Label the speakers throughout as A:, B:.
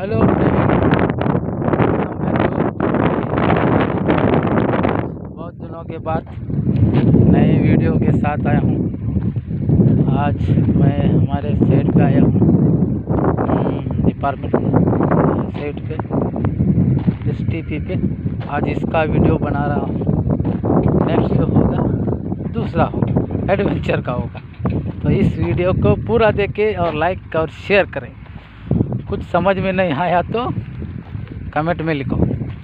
A: Hello बहुत दिनों के बाद नए वीडियो के साथ आया हूँ। आज मैं हमारे सेट पे आया हूँ। डिपार्टमेंट सेट पे एस टी पी पे। आज इसका वीडियो बना रहा हूँ। नेक्स्ट जो होगा, दूसरा होगा एडवेंचर का होगा। तो इस वीडियो को पूरा देखें और लाइक और शेयर करें। कुछ समझ में नहीं आया तो कमेंट में लिखो।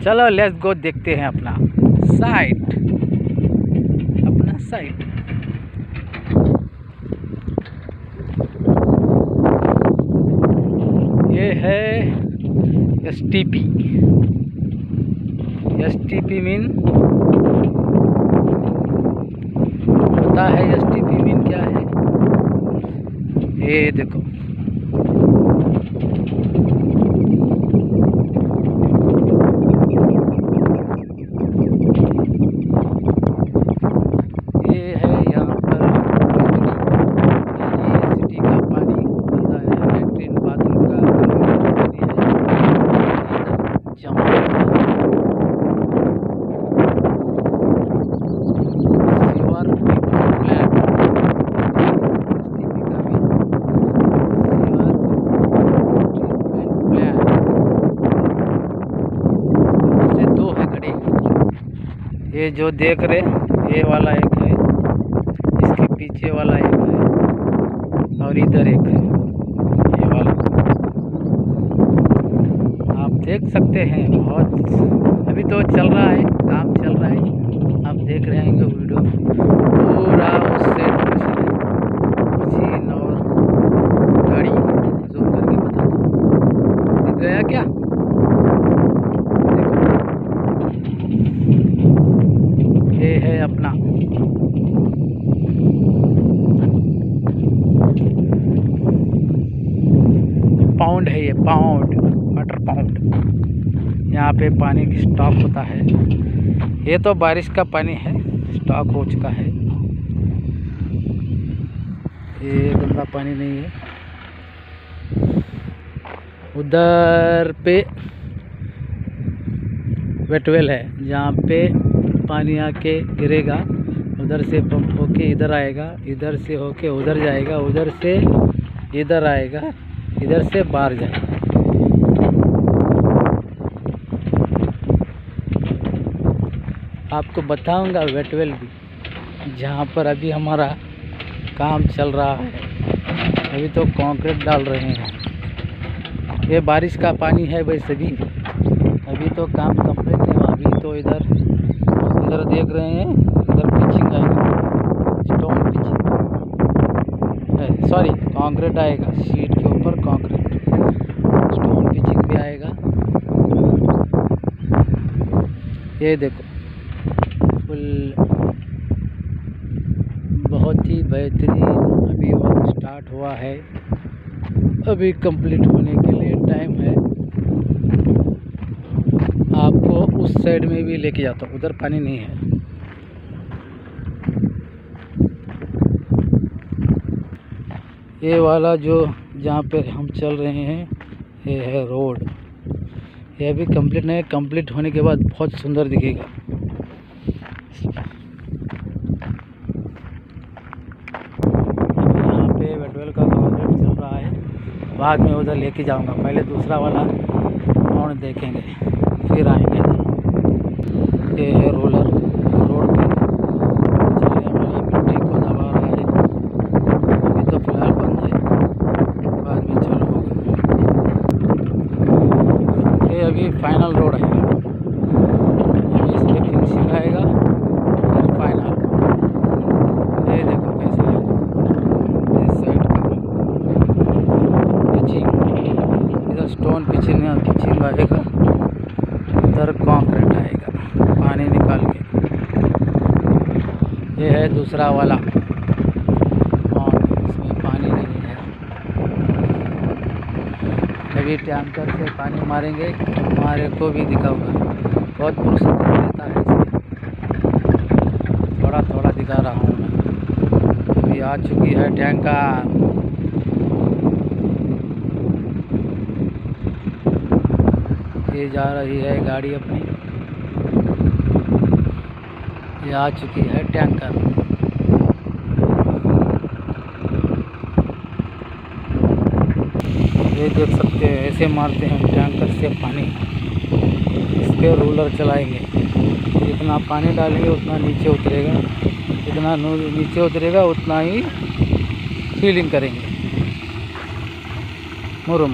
A: चलो लेट्स गो देखते हैं अपना साइट अपना साइट ये है S T P S T P mean पता है एस टी पी मीन क्या है? ये देखो ये है यहाँ पर यानी सिटी का पानी बनता है लैट्रिन बाथरूम का पानी है इधर जमा होता है सीवर प्लांट STP का भी सीवर ट्रीटमेंट प्लांट ऐसे दो है खड़े ये जो देख रहे ये वाला एक है, इसके पीछे वाला एक है, और इधर एक है, ये वाला। आप देख सकते हैं, बहुत अभी तो चल रहा है, काम चल रहा है, आप देख रहे हैं वीडियो पूरा उससे मशीन और गाड़ी जूम करके बताता हूँ दिख गया क्या देखो ये है अपना पाउंड है ये पाउंड वाटर पाउंड यहाँ पे पानी की स्टॉक होता है। ये तो बारिश का पानी है स्टॉक हो चुका है। ये गंदा पानी नहीं है। उधर पे वेटवेल है, जहाँ पे पानी आके गिरेगा, उधर से पंप होके इधर आएगा, इधर से होके उधर जाएगा, उधर से इधर आएगा। इधर से बाहर जाएगा आपको बताऊँगा वेटवेल भी, जहाँ पर अभी हमारा काम चल रहा है। अभी तो कंक्रीट डाल रहे हैं। ये बारिश का पानी है वैसे भी। अभी तो काम कंप्लीट है, अभी तो इधर इधर देख रहे हैं, इधर पिचिंग आएगा। स्टोन पिचिंग सॉरी कंक्रीट आएगा। के ऊपर कंक्रीट स्टोन पिचिंग भी आएगा। ये देखो, फुल बहुत ही बेहतरीन अभी वर्क स्टार्ट हुआ है। अभी कंप्लीट होने के लिए टाइम है। आपको उस साइड में भी लेके जाता हूँ, उधर पानी नहीं है। ये वाला जो जहाँ पे हम चल रहे हैं, ये है रोड। ये अभी कंप्लीट नहीं, कंप्लीट होने के बाद बहुत सुंदर दिखेगा। यहाँ पे वेटवेल का कॉन्ट्रैक्ट चल रहा है। बाद में उधर लेके जाऊँगा। पहले दूसरा वाला राउंड देखेंगे, फिर आएँगे। ये है रोलर रोड पे चलने वाली मिट्टी को दबा रहा है अभी तो फ़िलहाल बंद है बाद में चालू होगा ये अभी फाइनल रोड है अभी इस पर फिनिशिंग आएगा फिर फाइनल ये देखो कैसा है इस साइड का पिचिंग इधर स्टोन पिचिंग पिचिंग आएगा इधर कंक्रीट आएगा पानी निकाल के ये है दूसरा वाला। और इसमें पानी नहीं है। अभी टैंकर से पानी मारेंगे हमारे को भी दिखाऊँगा। बहुत प्रोसीजर रहता है इसमें। थोड़ा थोड़ा दिखा रहा हूँ मैं। अभी आ चुकी है टैंकर। ये जा रही है गाड़ी अपनी ये आ चुकी है टैंकर। ये देख सकते हैं, ऐसे मारते हैं टैंकर से पानी। इस पे रोलर चलाएँगे। जितना पानी डालेंगे, उतना नीचे उतरेगा। जितना नीचे उतरेगा, उतना ही फीलिंग करेंगे। मुरुम।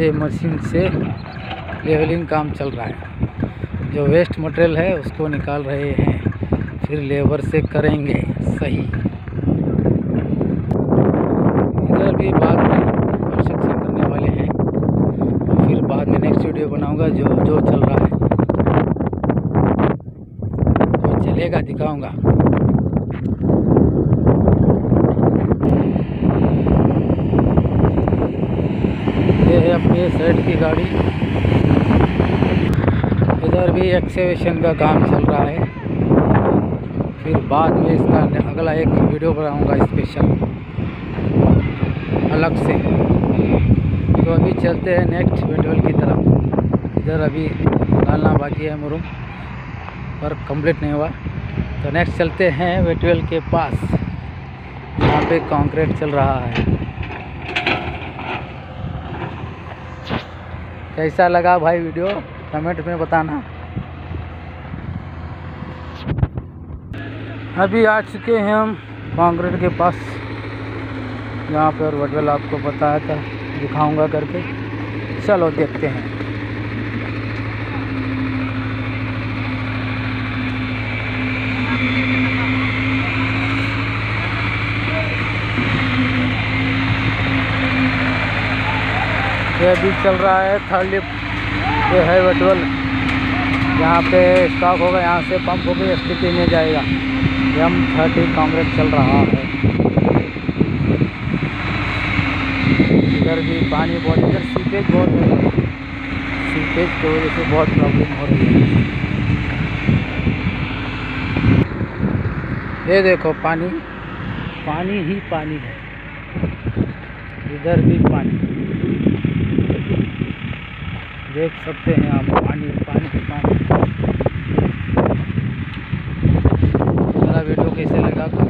A: ये मशीन से लेवलिंग काम चल रहा है। जो वेस्ट मटेरियल है, उसको निकाल रहे हैं। फिर लेबर से करेंगे सही। इधर भी बाद में कंस्ट्रक्शन करने वाले हैं। फिर बाद में नेक्स्ट वीडियो बनाऊँगा जो जो चल रहा है। जो चलेगा, दिखाऊँगा। ये है अपनी साइड की गाड़ी। इधर भी एक्सेवेशन का काम चल रहा है। फिर बाद में इसका अगला एक वीडियो बनाऊँगा स्पेशल अलग से। तो अभी चलते हैं नेक्स्ट वेटवल की तरफ़। इधर अभी डालना बाकी है मुरुम। वर्क कंप्लीट नहीं हुआ। तो नेक्स्ट चलते हैं वेटवेल के पास। यहाँ पे कंक्रीट चल रहा है। कैसा लगा भाई वीडियो कमेंट में बताना। अभी आ चुके हैं हम कंक्रीट के पास। यहाँ पर वटवेल आपको बताया था, दिखाऊँगा करके। चलो देखते हैं। ये अभी चल रहा है थर्ड लिफ्ट ये है वटवल यहाँ पे स्टॉक होगा, यहाँ से पंप होकर एस में जाएगा। एम थर्टी कांग्रेस चल रहा है। इधर भी पानी बहुत, इधर सीपेज बहुत है। सीपेज की वजह से बहुत प्रॉब्लम हो रही है। ये देखो पानी पानी ही पानी है। इधर भी पानी। देख सकते हैं आप, पानी पानी पानी मेरा वीडियो कैसे लगा